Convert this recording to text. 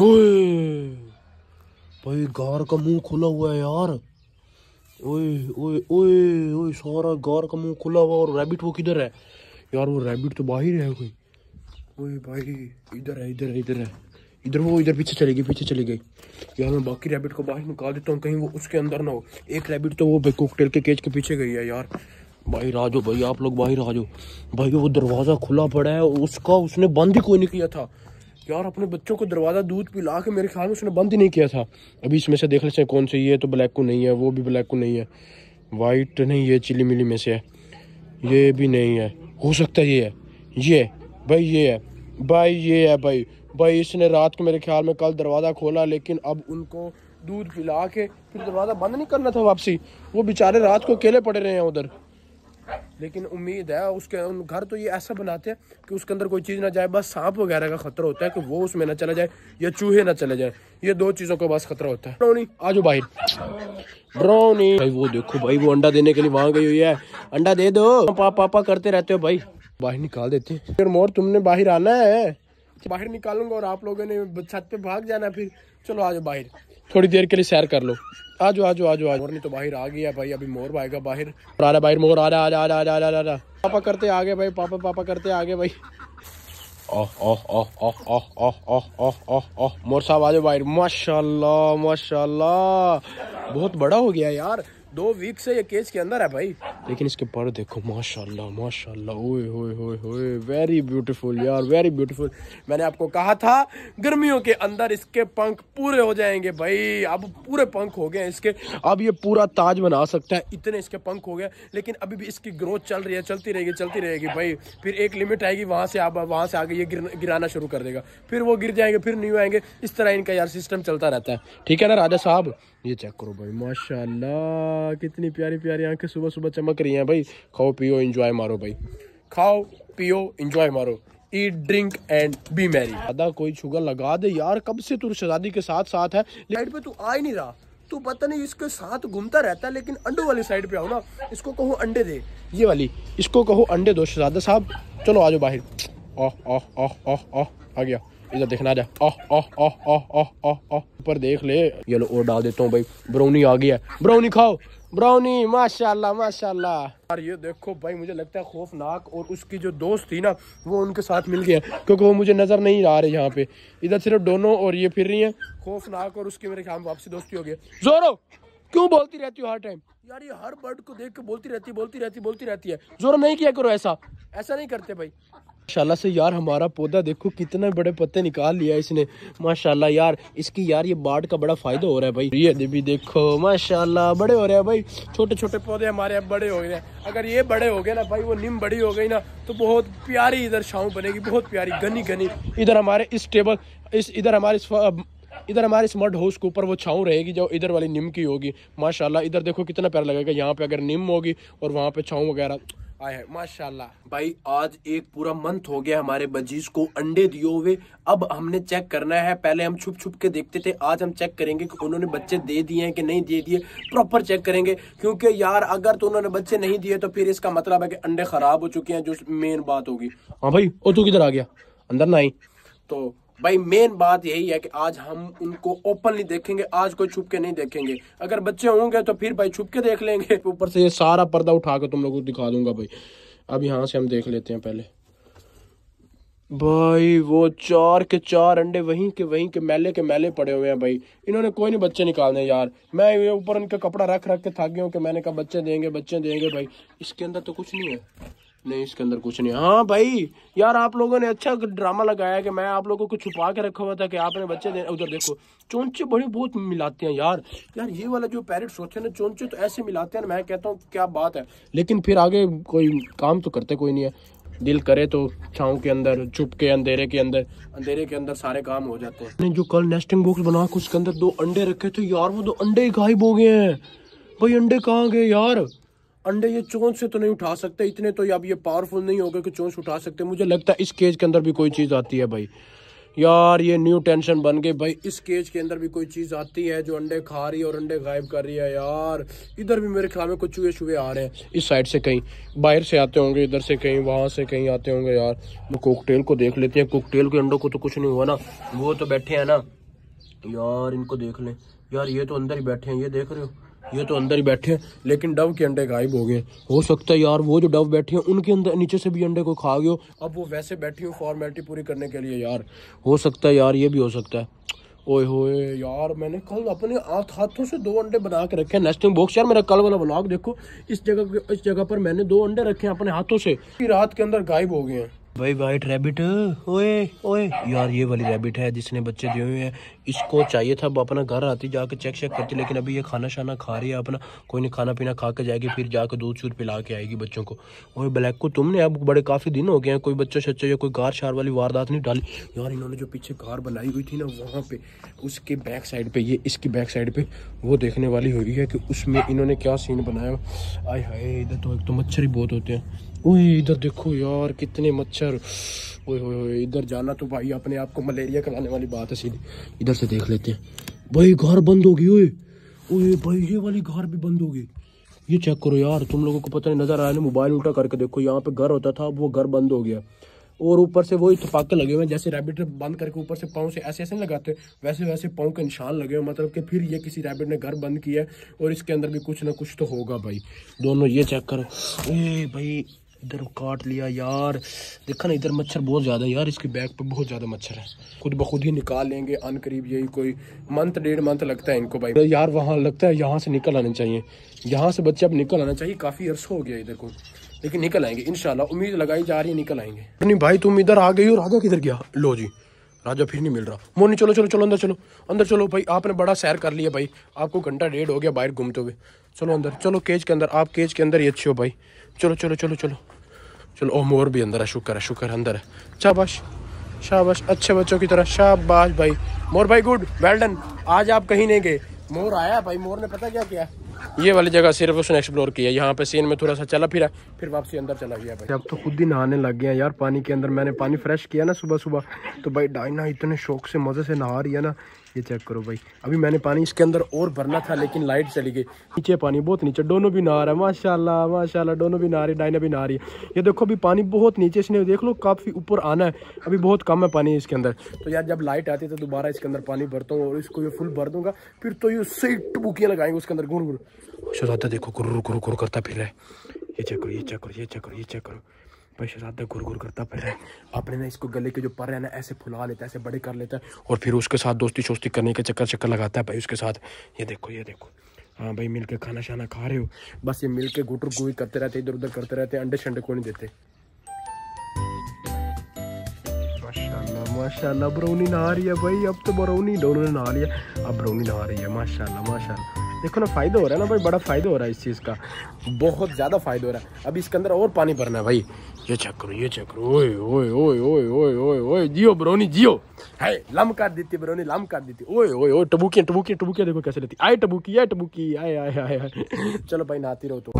ओए। भाई, गार का मुँह खुला हुआ है यार। ओए ओए ओए ओए, सारा गार का मुँह खुला हुआ और रैबिट वो किधर है? यार, वो रैबिट तो बाहर है कोई। ओए भाई, इधर है इधर है इधर है। इधर वो, इधर पीछे चली गई पीछे चली गई यार, मैं बाकी रैबिट को बाहर निकाल देता हूँ, कहीं वो उसके अंदर ना हो। एक रैबिट तो वो कोकटेल के केज के पीछे गई है यार। भाई, राजो, भाई, आप लोग बाहर आ जाओ। भाई, वो दरवाज़ा खुला पड़ा है, उसका, उसने बंद ही कोई नहीं किया था। यार, अपने बच्चों को दरवाज़ा दूध पिला के मेरे ख्याल में उसने बंद ही नहीं किया था। अभी इसमें से देख लेते हैं कौन से ये तो ब्लैक को नहीं है, वो भी ब्लैक को नहीं है। वाइट नहीं, ये चिली मिली में से है। ये भी नहीं है। हो सकता है ये है। ये, भाई ये है। भाई ये है भाई। भाई इसने रात को मेरे ख्याल में कल दरवाज़ा खोला, लेकिन अब उनको दूध पिला के फिर दरवाज़ा बंद नहीं करना था वापसी। वो बेचारे रात को अकेले पड़े रहे हैं उधर। लेकिन उम्मीद है, उसके घर तो ये ऐसा बनाते हैं कि उसके अंदर कोई चीज़ ना जाए, बस सांप वगैरह का खतरा होता है कि वो उसमें ना चला जाए, या चूहे ना चले जाए। ये दो चीज़ों का बस खतरा होता है। ब्राउनी, आज बाहर ब्राउनी। भाई, वो देखो भाई, वो अंडा देने के लिए वहाँ गई हुई है। अंडा दे दो। पापा पापा करते रहते हो भाई। बाहर निकाल देते फिर मोर, तुमने बाहर आना है। बाहर निकालूँगा और आप लोगों ने छत पे भाग जाना फिर। चलो आज बाहर। थोड़ी देर के लिए सैर कर लो। आजो आजो आज आज मोर नहीं तो बाहर आ गया भाई अभी मोर भाएगा बाहर। आ रहा बाहर मोर आ रहा आ रहा आ रहा आ रहा आ रहा पापा करते आगे भाई पापा पापा करते आगे भाई। ओह ओह ओह ओह ओह ओह ओह ओह ओह ओह। मोर साहब आ जाओ बाहर। माशाल्लाह माशाल्लाह। बहुत बड़ा हो गया यार। दो वीक से ये केज के अंदर है भाई। लेकिन इसके पर देखो माशाल्लाह माशाल्लाह ओए होए होए होए वेरी ब्यूटीफुल यार वेरी ब्यूटीफुल मैंने आपको कहा था गर्मियों के अंदर इसके पंख पूरे हो जाएँगे भाई। अब पूरे पंख हो गए हैं इसके। अब ये पूरा ताज बना सकता है इतने इसके पंख हो गए। लेकिन अभी भी इसकी ग्रोथ चल रही है चलती रहेगी चलती रहेगी भाई। फिर एक लिमिट आएगी वहाँ से अब वहाँ से आगे ये गिर, गिराना शुरू कर देगा। फिर वो गिर जाएँगे फिर न्यू आएँगे। इस तरह इनका यार सिस्टम चलता रहता है। ठीक है ना राजा साहब? ये चेक करो भाई माशाल्लाह कितनी प्यारी प्यारी आँखें सुबह सुबह चमक रही हैं भाई। खाओ पियो एंजॉय मारो भाई। खाओ पियो एंजॉय मारो। Eat drink and be merry दादा कोई शुगर लगा दे यार कब से तू शहजादी के साथ साथ है? लाइट पे तू आ ही नहीं रहा। तू पता नहीं इसके साथ घूमता रहता है लेकिन अंडों वाली साइड पे आओ ना इसको कहो अंडे दे। ये वाली इसको कहो अंडे दो शहजादा साहब। चलो आ जाओ बाहर। ओह ओह ओह ओह ओह आ गया। इधर देखना जा। ओह ओह ओह ओह ओह ओह ऊपर देख ले। ये लो और डाल देता हूँ भाई। ब्राउनी आ गया ब्राउनी खाओ। ब्राउनी माशाल्लाह माशाल्लाह। यार ये देखो भाई, मुझे लगता है खौफनाक और उसकी जो दोस्त थी ना, वो उनके साथ मिल गया। क्योंकि वो मुझे नज़र नहीं आ रहे यहाँ पे। इधर सिर्फ़ दोनों और ये फिर रही हैं। खौफनाक और उसकी मेरे ख्याल वापसी दोस्ती हो गई। जोरो, क्यों बोलती रहती हो हर टाइम यार ये हर बर्ड को देख के बोलती रहती बोलती रहती बोलती रहती है। जोरो, नहीं किया करो ऐसा। ऐसा नहीं करते भाई। माशाल्लाह से यार हमारा पौधा देखो कितने बड़े पत्ते निकाल लिया इसने। माशाल्लाह यार, इसकी यार ये बाढ़ का बड़ा फ़ायदा हो रहा है भाई। ये भी देखो, माशाल्लाह बड़े हो रहे हैं भाई। छोटे छोटे पौधे हमारे अब बड़े हो गए हैं। अगर ये बड़े हो गए ना भाई, वो नीम बड़ी हो गई ना तो बहुत प्यारी इधर छाँव बनेगी, बहुत प्यारी घनी घनी इधर हमारे इस टेबल, इस, इधर हमारे इधर हमारे स्मार्ट हाउस के ऊपर वो छाँव रहेगी जो इधर वाली नीम की होगी। माशाल्लाह, इधर देखो कितना प्यारा लगेगा। यहाँ पे अगर नीम होगी और वहाँ पे छाँव वगैरह। आए माशाल्लाह। भाई आज एक पूरा मंथ हो गया हमारे बजीज को अंडे दिए हुए। अब हमने चेक करना है। पहले हम छुप छुप के देखते थे। आज हम चेक करेंगे कि उन्होंने बच्चे दे दिए हैं कि नहीं दे दिए। प्रॉपर चेक करेंगे। क्योंकि यार अगर तो उन्होंने बच्चे नहीं दिए तो फिर इसका मतलब है कि अंडे खराब हो चुके हैं जो मेन बात होगी। हाँ भाई वो तू किधर आ गया? अंदर ना आई। तो भाई मेन बात यही है कि आज हम उनको ओपनली देखेंगे, आज कोई छुप के नहीं देखेंगे। अगर बच्चे होंगे तो फिर भाई छुप के देख लेंगे। ऊपर से ये सारा पर्दा उठा के तुम लोगों को दिखा दूँगा भाई। अब यहाँ से हम देख लेते हैं पहले। भाई, वो चार के चार अंडे वहीं के वहीं के मैले के मैले पड़े हुए हैं भाई। इन्होंने कोई नहीं बच्चे निकालने यार। मैं ये ऊपर उनका कपड़ा रख रख के थक गया हूँ कि मैंने कहा बच्चे देंगे बच्चे देंगे भाई। इसके अंदर तो कुछ नहीं है। नहीं, इसके अंदर कुछ नहीं। हाँ भाई, यार आप लोगों ने अच्छा ड्रामा लगाया कि मैं आप लोगों को छुपा के रखा हुआ था कि आपने बच्चे दे उधर देखो, चोंचे बड़ी बहुत मिलाते हैं यार। यार, ये वाला जो पैरेट सोचे ना, चोंचे तो ऐसे मिलाते हैं मैं कहता हूँ, क्या बात है। लेकिन फिर आगे कोई काम तो करते कोई नहीं है। दिल करे तो छाँव के अंदर चुप के, अंधेरे के अंदर, अंधेरे के अंदर सारे काम हो जाते हैं। जो कल नेस्टिंग बॉक्स बना के उसके अंदर दो अंडे रखे थे, यार वो दो अंडे गायब हो गए हैं। भाई, अंडे कहाँ गए यार? अंडे ये चोंच से तो नहीं उठा सकते, इतने तो अब ये पावरफुल नहीं हो गए कि चोंच उठा सकते। मुझे लगता है इस केज के अंदर भी कोई चीज़ आती है भाई। यार, ये न्यू टेंशन बन गई भाई। इस केज के अंदर भी कोई चीज़ आती है जो अंडे खा रही है और अंडे गायब कर रही है, यार। इधर भी मेरे ख्याल में कुछ चूहे चूहे आ रहे हैं। इस साइड से कहीं, बाहर से आते होंगे, इधर से कहीं, वहाँ से कहीं आते होंगे, यार। वो कोकटेल को देख लेते हैं। कोकटेल के अंडों को तो कुछ नहीं हुआ ना। वो तो बैठे हैं ना। यार, इनको देख लें। यार, ये तो अंदर ही बैठे हैं। ये देख रहे हो? ये तो अंदर ही बैठे हैं, लेकिन डव के अंडे गायब हो गए। हो सकता है यार, वो जो डव बैठे हैं, उनके अंदर, नीचे से भी अंडे को खा गए अब वो वैसे बैठी हो फॉर्मेलिटी पूरी करने के लिए यार। हो सकता है यार, ये भी हो सकता है। ओए होए, यार, मैंने कल अपने हाथ हाथों से दो अंडे बना के रखे नेस्टिंग बॉक्स यार, मेरा कल वाला ब्लॉग देखो, इस जगह इस जगह पर मैंने दो अंडे रखे हैं अपने हाथों से। रात के अंदर गायब हो गए हैं। भाई वाइट रैबिट ओए ओए। यार, ये वाली रैबिट है जिसने बच्चे दिए हुए हैं। इसको चाहिए था वो अपना घर आती जाके चेक चेक करती, लेकिन अभी ये खाना शाना खा रही है अपना। कोई नहीं खाना पीना खा के जाएगी, फिर जाकर दूध शूध पिला के आएगी बच्चों को। ओए ब्लैक को तुमने अब बड़े काफ़ी दिन हो गए हैं, कोई बच्चा शच्चा या कोई गार शार वाली वारदात नहीं डाली। यार, इन्होंने जो पीछे कार बनाई हुई थी ना, वहाँ पे, उसके बैक साइड पे, ये इसकी बैक साइड पे, वो देखने वाली हुई है कि उसमें इन्होंने क्या सीन बनाया। आए हाय, इधर तो एक तो मच्छर ही बहुत होते हैं। ओए इधर देखो यार, कितने मच्छर। ओए ओए इधर जाना तो भाई, अपने आप को मलेरिया कराने वाली बात है सीधी। इधर से देख लेते हैं। भाई, घर बंद होगी ओए। ओए, भाई, ये वाली घर भी बंद होगी ये चेक करो यार, तुम लोगों को पता नहीं, नज़र आया ना मोबाइल उल्टा करके देखो, यहाँ पे घर होता था, अब वो घर बंद हो गया। और ऊपर से वही थपाके लगे हुए हैं, जैसे रैबिट बंद करके ऊपर से पाँव से ऐसे ऐसे लगाते, वैसे वैसे पाँव के निशान लगे हुए मतलब कि फिर ये किसी रैबिट ने घर बंद किया है, और इसके अंदर भी कुछ ना कुछ तो होगा भाई। दोनों ये चेक करो। ए भाई इधर काट लिया यार। देखा ना, इधर मच्छर बहुत ज़्यादा यार, इसके बैग पर बहुत ज़्यादा मच्छर है। खुद ब खुद ही निकाल लेंगे अन करीब यही कोई मंथ, डेढ़ मंथ लगता है इनको भाई। यार वहाँ लगता है यहाँ से निकल आना चाहिए। यहाँ से बच्चे अब निकल आना चाहिए, काफ़ी अर्स हो गया इधर को। लेकिन निकल आएँगे इनशाला उम्मीद लगाई जा रही है निकल आएँगे। नहीं भाई, तुम इधर आ गई हो राजा किधर गया? लो जी। राजा फिर नहीं मिल रहा। मोनी चलो चलो चलो, अंदर चलो। अंदर चलो भाई, आपने बड़ा सैर कर लिया भाई। आपको घंटा डेढ़ हो गया बाहर घूमते हुए। चलो अंदर, चलो केज के अंदर, आप केज के अंदर ही अच्छे हो भाई। चलो चलो चलो चलो। चलो ओ मोर भी अंदर है, शुक्र है, शुक्र अंदर है। शाबाश शाबाश, अच्छे बच्चों की तरह। शाबाश भाई। मोर भाई, गुड, वेल डन। आज आप कहीं नहीं गए। मोर आया भाई, मोर ने पता क्या किया? ये वाली जगह सिर्फ़ उसने एक्सप्लोर किया यहाँ पे सीन में थोड़ा सा चला फिरा, फिर वापसी अंदर चला गया भाई। अब तो खुद ही नहाने लग गया यार, पानी के अंदर। मैंने पानी फ्रेश किया ना सुबह सुबह तो भाई डाइना इतने शौक से मज़े से नहा रही है ना। ये चेक करो भाई। अभी मैंने पानी इसके अंदर और भरना था, लेकिन लाइट चली गई। नीचे पानी बहुत नीचे, दोनों भी नहा रहा है, माशाल्लाह माशाल्लाह, दोनों भी नहा रही डाइना भी नहा रही है। ये देखो, अभी पानी बहुत नीचे इसने देख लो, काफ़ी ऊपर आना है। अभी बहुत कम है पानी इसके अंदर। तो यार, जब लाइट आती है तो दोबारा इसके अंदर पानी भरता हूँ और इसको ये फुल भर दूँगा। फिर तो ये सही टबूकियाँ लगाएँगे उसके अंदर गुर गुर शहजादा देखो गुर गुर गुर करता फिर है। ये चेक करो, ये चेक करो, ये चेक करो, ये चेक करो। भाई शहजादा घुर घुर करता फिर अपने ना इसको गले के जो पर है ना, ऐसे फुला लेता है, ऐसे बड़े कर लेता है और फिर उसके साथ दोस्ती शोस्ती करने के चक्कर चक्कर लगाता है भाई उसके साथ। ये देखो ये देखो। हाँ भाई मिल के खाना शाना खा रहे हो। बस ये मिल के गुटर गुई करते रहते, इधर उधर करते रहते, अंडे शंडे को नहीं देते। माशाल्लाह माशाल्लाह, ब्राउनी नहा रही है भाई। अब तो ब्राउनी, दोनों ने नहा लिया। अब ब्राउनी नहा रही है, माशाल्लाह माशाल्लाह। देखो ना, फ़ायदा हो रहा है ना भाई, बड़ा फ़ायदा हो रहा है इस चीज़ का। बहुत ज़्यादा फ़ायदा हो रहा है। अब इसके अंदर और पानी भरना है भाई। ये चेक करो ये चेक करो ओए ओए ओए ओए ओए ओए ओए जियो ब्रोनी जियो है लम कर देती ब्रोनी लम कर देती ओए ओए ओए टबूकी टबूकी टबूकी देखो कैसे लेती आए टबूकी आए टबूकी आए आए आए आए चलो भाई नहाती रहो तो